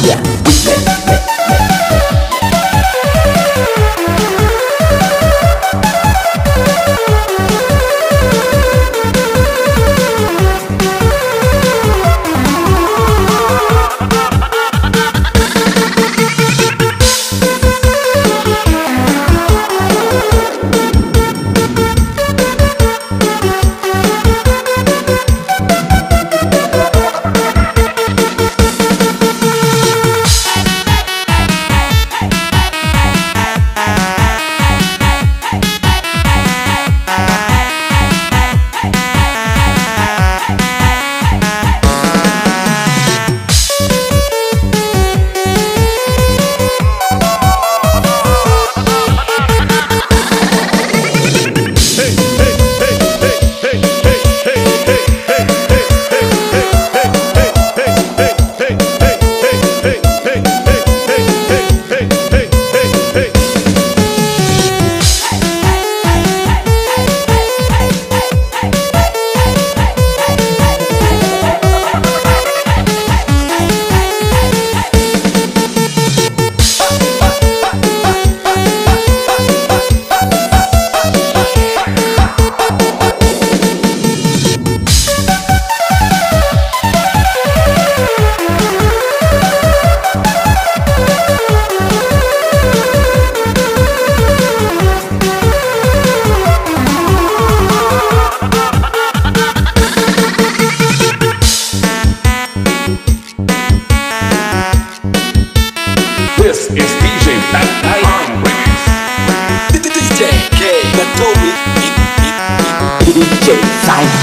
Yeah.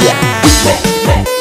Here.